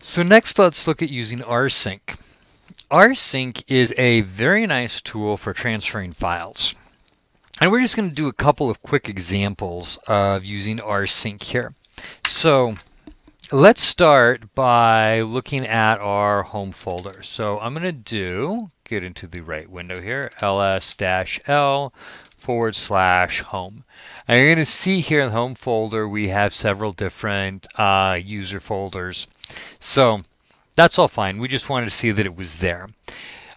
So next let's look at using rsync. rsync is a very nice tool for transferring files. And we're just going to do a couple of quick examples of using rsync here. So let's start by looking at our home folder. So I'm going to do, get into the right window here, ls-l forward slash home. And you're going to see here in the home folder we have several different uh, user folders. So that's all fine. We just wanted to see that it was there.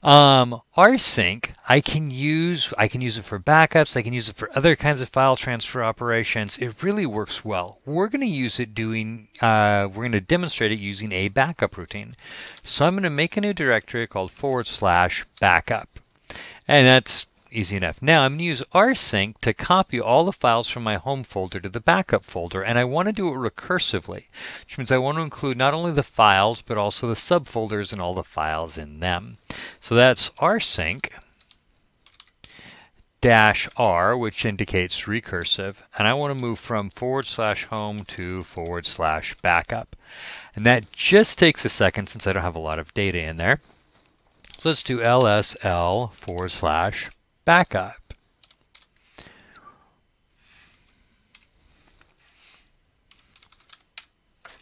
Um, rsync, I can use, I can use it for backups, I can use it for other kinds of file transfer operations. It really works well. We're going to use it doing, uh, we're going to demonstrate it using a backup routine. So I'm going to make a new directory called forward slash backup. And that's Easy enough. Now I'm going to use rsync to copy all the files from my home folder to the backup folder, and I want to do it recursively, which means I want to include not only the files, but also the subfolders and all the files in them. So that's rsync dash R, which indicates recursive, and I want to move from forward slash home to forward slash backup. And that just takes a second since I don't have a lot of data in there. So let's do lsl forward slash backup.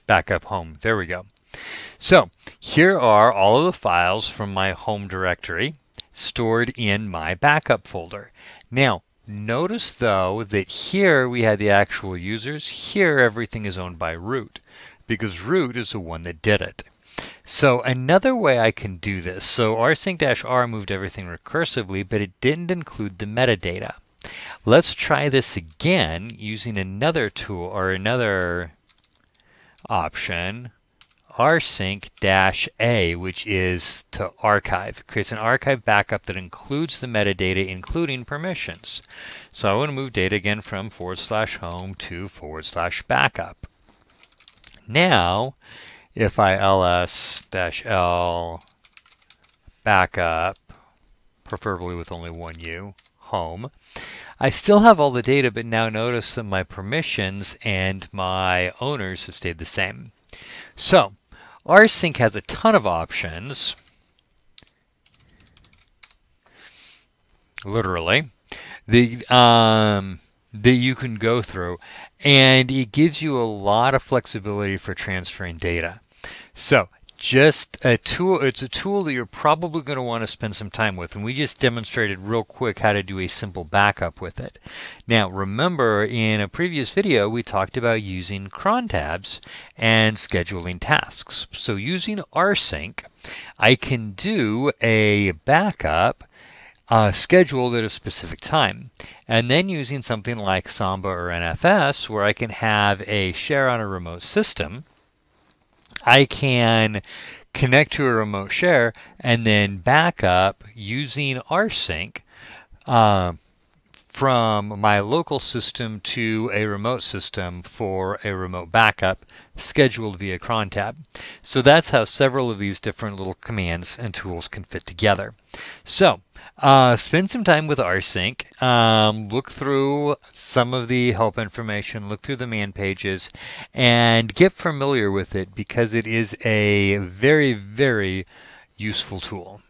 Backup home. There we go. So here are all of the files from my home directory stored in my backup folder. Now, notice though that here we had the actual users. Here everything is owned by root because root is the one that did it. So another way I can do this, so rsync-r moved everything recursively, but it didn't include the metadata. Let's try this again using another tool or another option, rsync-a, which is to archive. It creates an archive backup that includes the metadata, including permissions. So I want to move data again from forward slash home to forward slash backup. Now, if I ls-l backup, preferably with only one U, home, I still have all the data, but now notice that my permissions and my owners have stayed the same. So, rsync has a ton of options, literally, the, um, that you can go through, and it gives you a lot of flexibility for transferring data. So just a tool, it's a tool that you're probably going to want to spend some time with. And we just demonstrated real quick how to do a simple backup with it. Now, remember in a previous video, we talked about using cron tabs and scheduling tasks. So using rsync, I can do a backup uh, scheduled at a specific time. And then using something like Samba or NFS, where I can have a share on a remote system, I can connect to a remote share and then back up using rsync uh, from my local system to a remote system for a remote backup scheduled via crontab. So that's how several of these different little commands and tools can fit together. So uh, spend some time with rsync. Um, look through some of the help information, look through the man pages, and get familiar with it because it is a very, very useful tool.